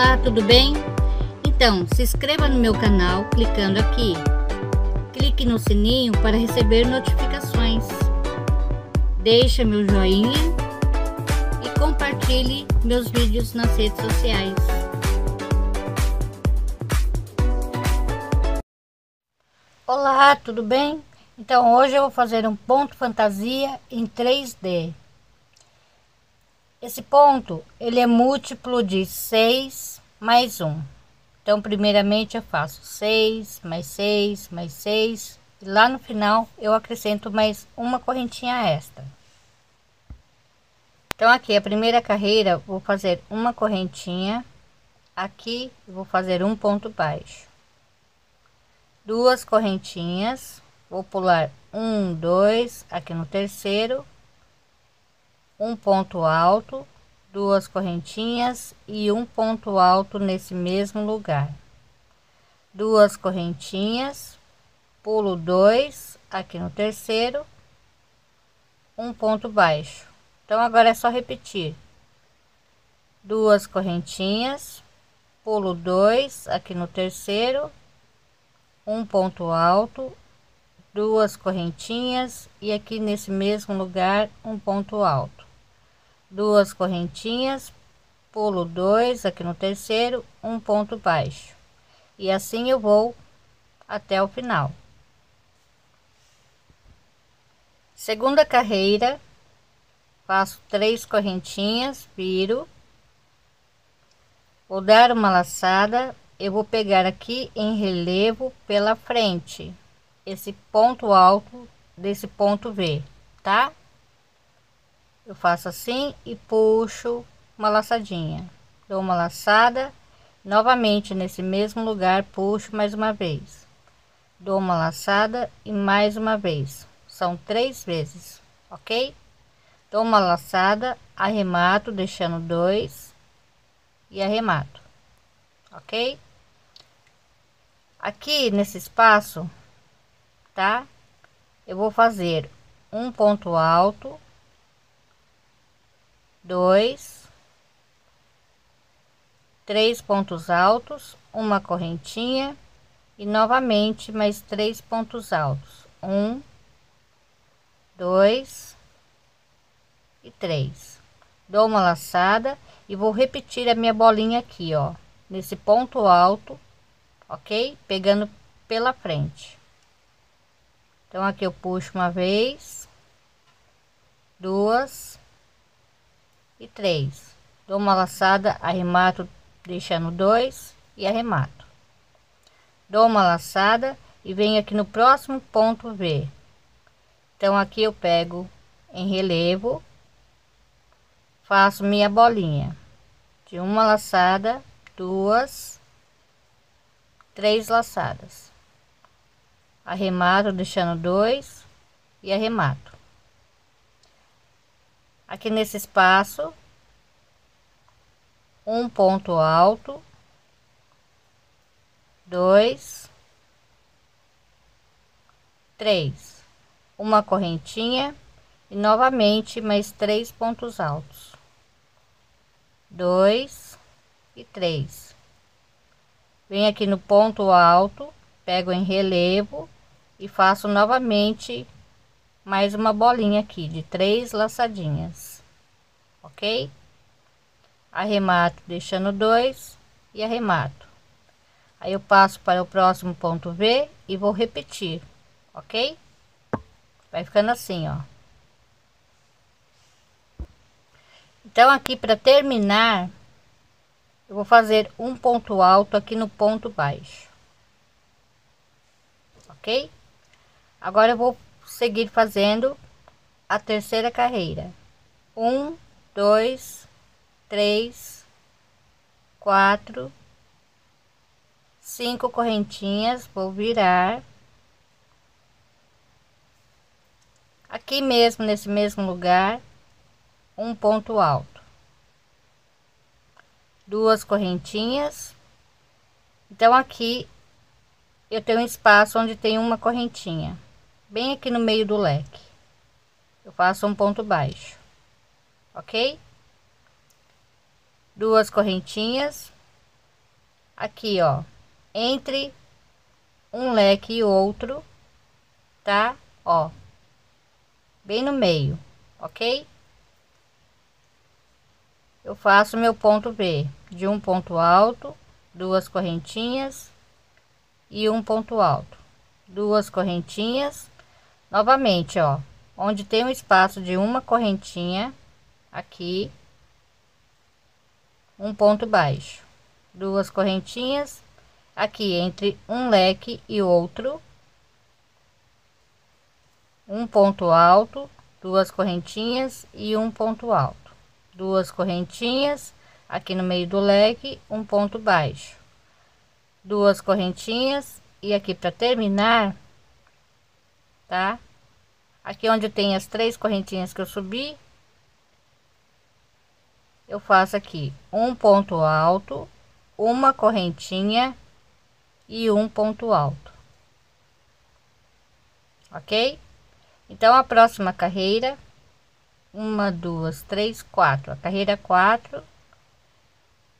Olá, tudo bem? Então, se inscreva no meu canal clicando aqui. Clique no sininho para receber notificações. Deixe meu joinha e compartilhe meus vídeos nas redes sociais. Olá, tudo bem? Então hoje eu vou fazer um ponto fantasia em 3D. Esse ponto, ele é múltiplo de 6 mais 1. Então, primeiramente eu faço 6, mais 6, mais 6. E lá no final eu acrescento mais uma correntinha extra. Então, aqui a primeira carreira, vou fazer uma correntinha. Aqui, vou fazer um ponto baixo. Duas correntinhas. Vou pular um, dois, aqui no terceiro um ponto alto, duas correntinhas e um ponto alto nesse mesmo lugar. Duas correntinhas, pulo dois aqui no terceiro, um ponto baixo. Então agora é só repetir. Duas correntinhas, pulo dois aqui no terceiro, um ponto alto, duas correntinhas e aqui nesse mesmo lugar um ponto alto duas correntinhas, pulo dois aqui no terceiro, um ponto baixo. E assim eu vou até o final. Segunda carreira, faço três correntinhas, viro, vou dar uma laçada, eu vou pegar aqui em relevo pela frente, esse ponto alto desse ponto V, tá? Eu faço assim e puxo uma laçadinha. Dou uma laçada novamente nesse mesmo lugar puxo mais uma vez. Dou uma laçada e mais uma vez. São três vezes ok? Dou uma laçada arremato deixando dois e arremato ok? Aqui nesse espaço tá? Eu vou fazer um ponto alto dois, três pontos altos, uma correntinha e novamente mais três pontos altos, um, dois e três. Dou uma laçada e vou repetir a minha bolinha aqui, ó, nesse ponto alto, ok? Pegando pela frente. Então aqui eu puxo uma vez, duas e três. Dou uma laçada arremato deixando dois e arremato. Dou uma laçada e venho aqui no próximo ponto V. Então aqui eu pego em relevo faço minha bolinha. De uma laçada duas três laçadas. Arremato deixando dois e arremato aqui nesse espaço um ponto alto dois três. Uma correntinha e novamente mais três pontos altos. Dois e três. Venho aqui no ponto alto pego em relevo e faço novamente mais uma bolinha aqui de três laçadinhas, ok? Arremato deixando dois e arremato. Aí eu passo para o próximo ponto V e vou repetir, ok? Vai ficando assim, ó. Então aqui para terminar, eu vou fazer um ponto alto aqui no ponto baixo, ok? Agora eu vou seguir fazendo a terceira carreira. Um, dois, três, quatro, cinco correntinhas, vou virar. Aqui mesmo, nesse mesmo lugar, um ponto alto. Duas correntinhas. Então, aqui eu tenho um espaço onde tem uma correntinha bem aqui no meio do leque. Eu faço um ponto baixo ok? Duas correntinhas. Aqui ó entre um leque e outro tá? Ó bem no meio ok? Eu faço meu ponto B de um ponto alto duas correntinhas e um ponto alto. Duas correntinhas novamente ó onde tem um espaço de uma correntinha aqui um ponto baixo. Duas correntinhas aqui entre um leque e outro. Um ponto alto duas correntinhas e um ponto alto. Duas correntinhas aqui no meio do leque um ponto baixo. Duas correntinhas e aqui para terminar tá? Aqui onde tem as três correntinhas que eu subi. Eu faço aqui um ponto alto uma correntinha e um ponto alto. Ok? Então a próxima carreira uma duas três quatro. A carreira quatro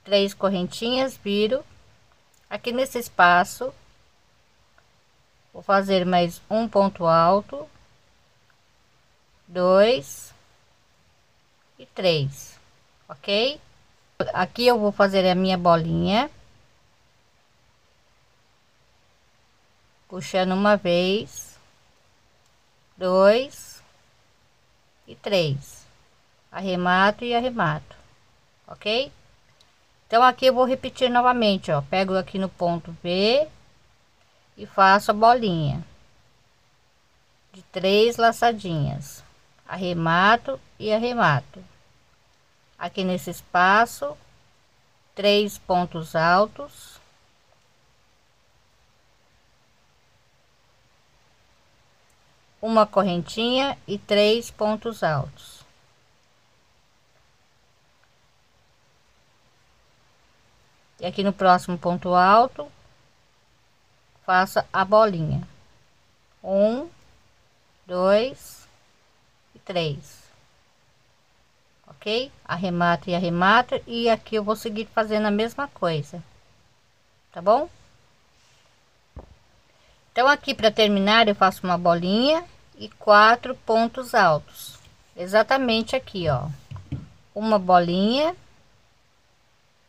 três correntinhas viro. Aqui nesse espaço vou fazer mais um ponto alto dois e três ok? Aqui eu vou fazer a minha bolinha puxando uma vez dois e três. Arremato e arremato ok? Então aqui eu vou repetir novamente ó. Pego aqui no ponto B e faço a bolinha de três laçadinhas. Arremato e arremato. Aqui nesse espaço três pontos altos. Uma correntinha e três pontos altos. E aqui no próximo ponto alto faça a bolinha. Um dois e três. Ok? Arremata e arremata e aqui eu vou seguir fazendo a mesma coisa. Tá bom? Então aqui para terminar eu faço uma bolinha e quatro pontos altos. Exatamente aqui ó. Uma bolinha.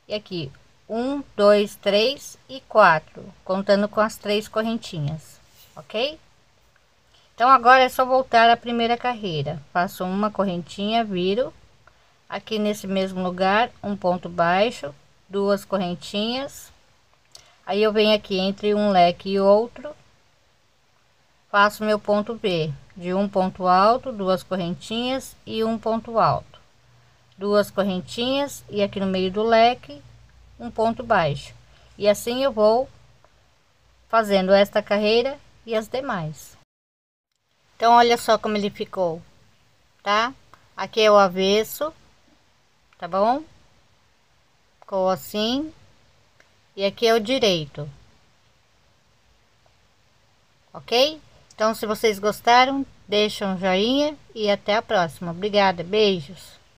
E aqui um, dois, três e quatro, contando com as três correntinhas, ok? Então agora é só voltar à primeira carreira. Faço uma correntinha, viro aqui nesse mesmo lugar, um ponto baixo, duas correntinhas. Aí eu venho aqui entre um leque e outro, faço meu ponto B de um ponto alto, duas correntinhas e um ponto alto, duas correntinhas e aqui no meio do leque um ponto baixo. E assim eu vou fazendo esta carreira e as demais. Então olha só como ele ficou tá? Aqui é o avesso tá bom? Ficou assim. E aqui é o direito. Ok? Então se vocês gostaram deixa um joinha e até a próxima. Obrigada beijos